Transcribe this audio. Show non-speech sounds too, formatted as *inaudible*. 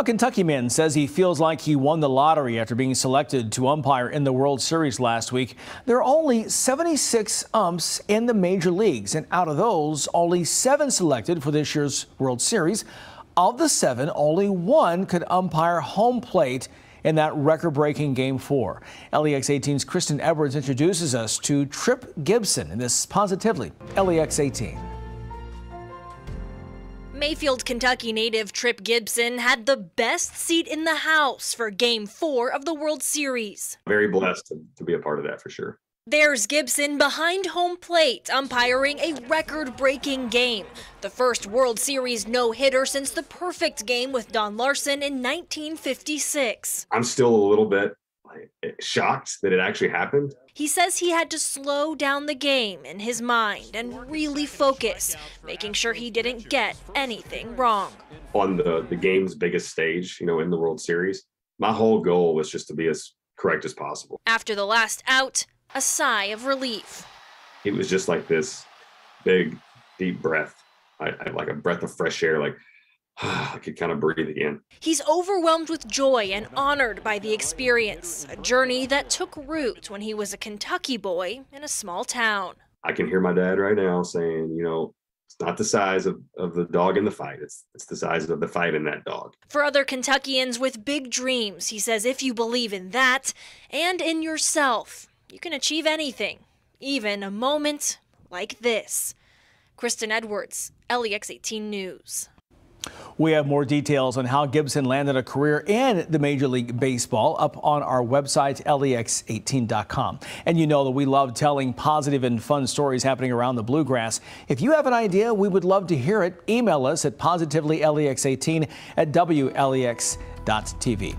A Kentucky man says he feels like he won the lottery after being selected to umpire in the World Series last week. There are only 76 umps in the major leagues, and out of those, only seven selected for this year's World Series. Of the seven, only one could umpire home plate in that record breaking game four. LEX 18's Kristen Edwards introduces us to Tripp Gibson in this positively LEX 18. Mayfield, Kentucky native Tripp Gibson had the best seat in the house for game four of the World Series. Very blessed to, to be a part of that for sure. There's Gibson behind home plate, umpiring a record breaking game. The first World Series no hitter since the perfect game with Don Larsen in 1956. I'm still a little bit shocked that it actually happened. He says he had to slow down the game in his mind and really focus, making sure he didn't get anything wrong. On the, the game's biggest stage, you know, in the World Series, my whole goal was just to be as correct as possible. After the last out, a sigh of relief. It was just like this big, deep breath, I, I like a breath of fresh air, like *sighs* I could kind of breathe again. He's overwhelmed with joy and honored by the experience, a journey that took root when he was a Kentucky boy in a small town. I can hear my dad right now saying, you know, it's not the size of, of the dog in the fight. It's it's the size of the fight in that dog. For other Kentuckians with big dreams, he says if you believe in that and in yourself, you can achieve anything, even a moment like this. Kristen Edwards, LEX 18 News. We have more details on how Gibson landed a career in the Major League Baseball up on our website, lex18.com. And you know that we love telling positive and fun stories happening around the bluegrass. If you have an idea, we would love to hear it. Email us at positivelylex18 at wlex.tv.